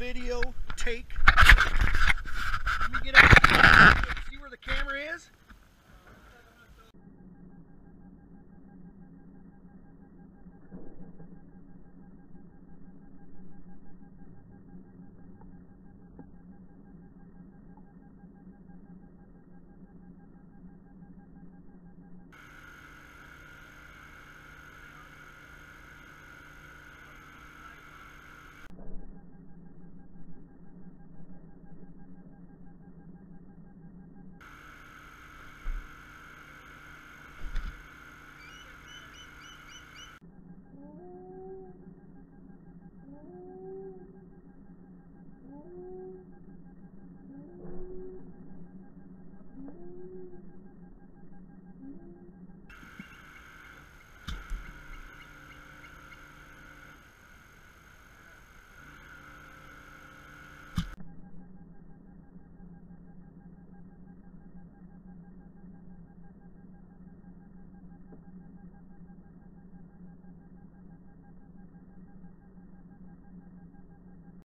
video take.